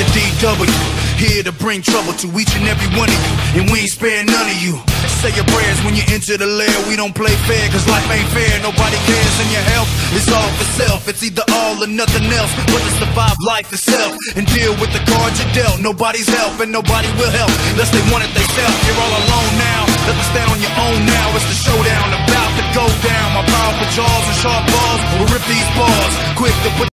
The DW Here to bring trouble to each and every one of you, and we ain't sparing none of you. Say your prayers when you enter the lair. We don't play fair, cause life ain't fair. Nobody cares, and your health is all for self. It's either all or nothing else. But to survive life itself and deal with the cards you dealt. Nobody's help, and nobody will help unless they want it themselves. You're all alone now. Let them stand on your own now. It's the showdown about to go down. My powerful jaws and sharp balls will rip these bars. Quick to put